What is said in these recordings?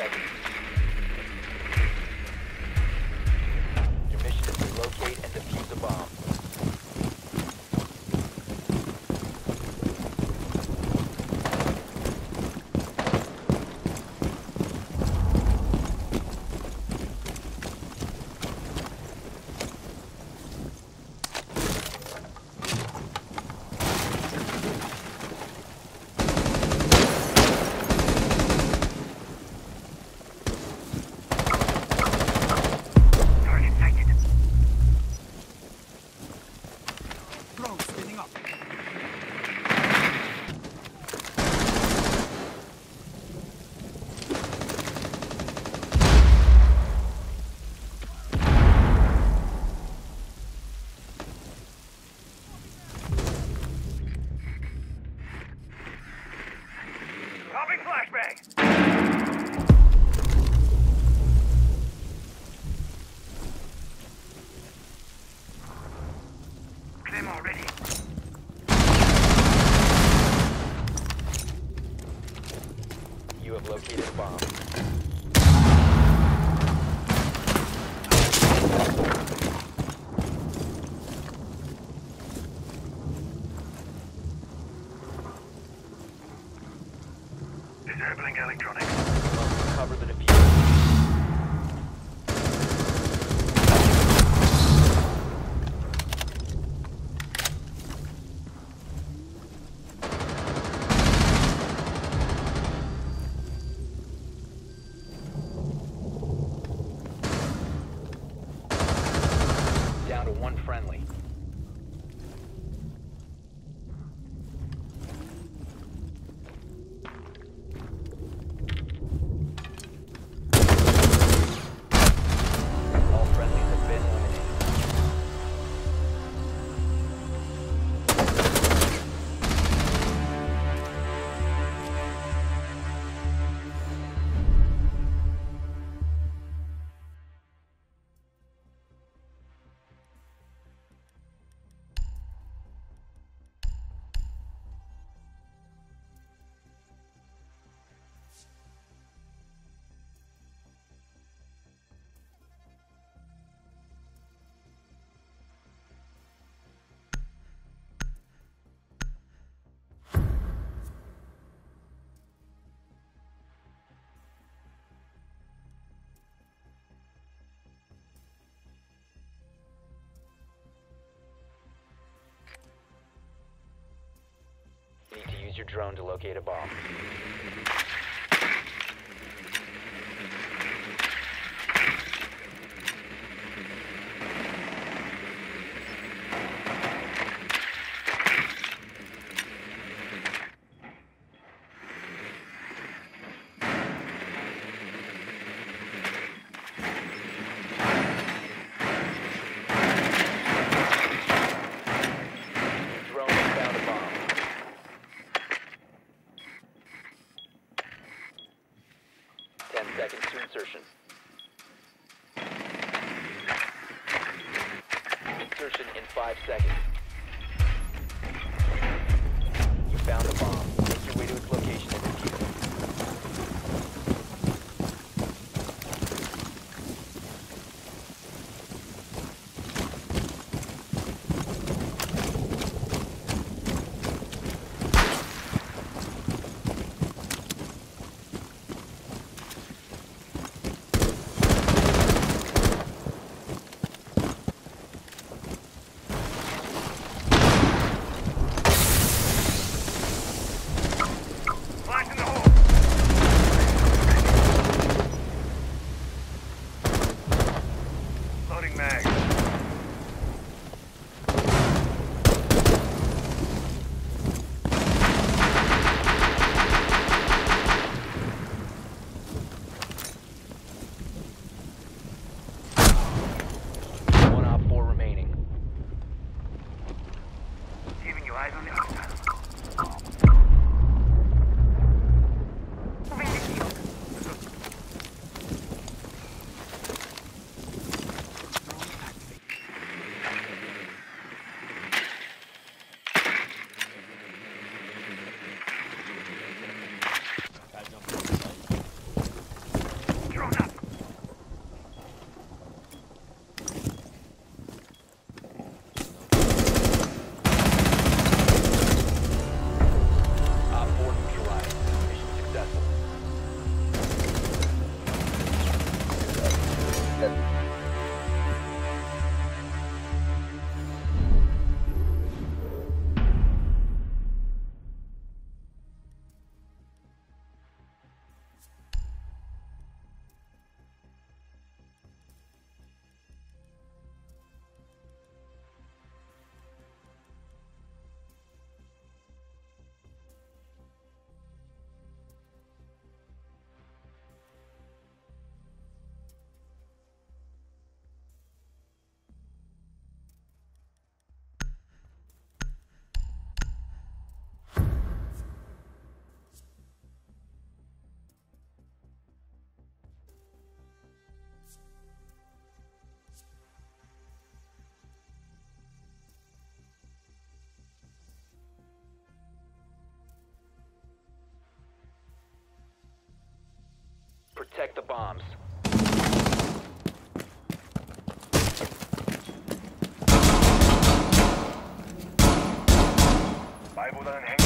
seconds. Your mission is to locate and defuse a bomb. Target sighted. Drone spinning up. Popping flashbang. Claymore ready. You have located a bomb. Your drone to locate a bomb. Your drone has found a bomb. Ten seconds to insertion. Insertion in five seconds. You found a bomb. Make your way to its location and defuse Protect the bombs. Bible hang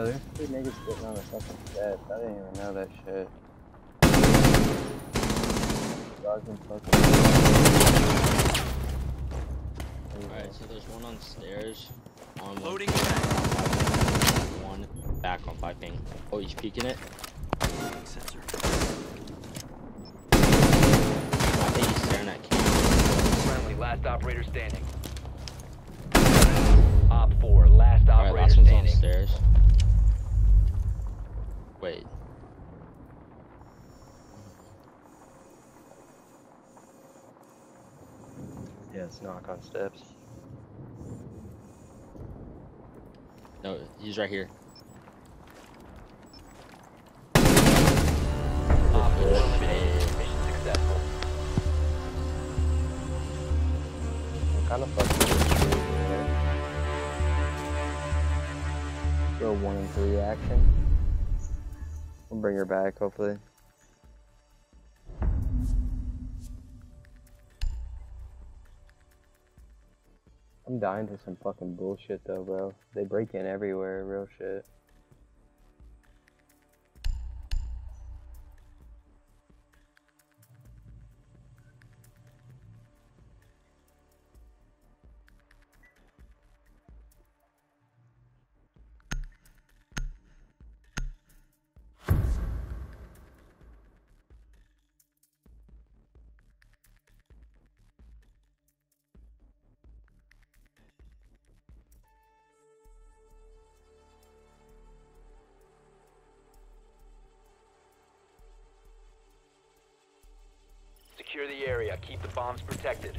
Yo, there's two niggas sitting on the fucking steps. I didn't even know that shit. Dogs and fucking. Alright, so there's one on stairs. On Loading back. one back on five ping. Oh, he's peeking it. Sensor. I think he's staring at camera. Friendly, last operator standing. Op 4, last Alright, operator last one's on standing. stairs. It's knock on steps. No, he's right here. Op 4 Good eliminated. shit. Mission successful. I'm kind of you. Go one and three action. We'll bring her back, hopefully. I'm dying to some fucking bullshit though, bro. They break in everywhere, real shit. Keep the bombs protected.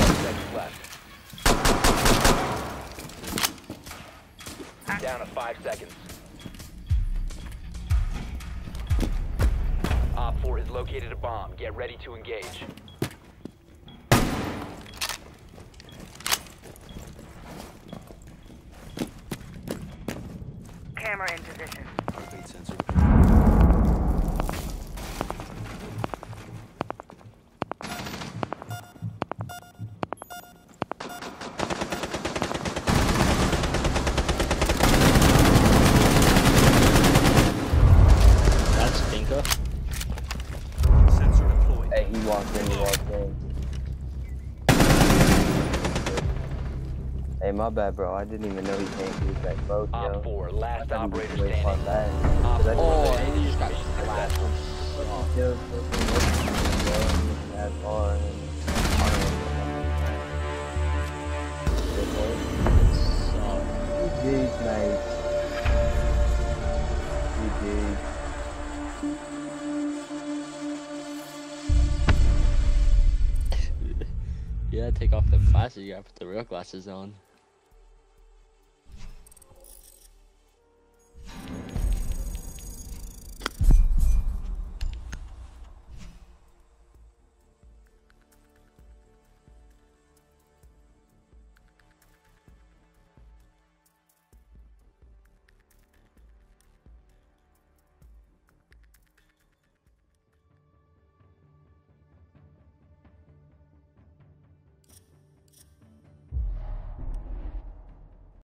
Ten seconds left. Down to five seconds. Op 4 has located a bomb. Get ready to engage. Camera in position. Heartbeat sensor. My bad, bro. I didn't even know he came. He was that yo. Op 4, last I thought he operator standing. Op 4 Oh, and he just got Mission splashed. successful. Kills fucking Washington, bro. He was that far, and- Good boy. GG's, mate. GG's. You gotta take off the glasses, you gotta put the real glasses on.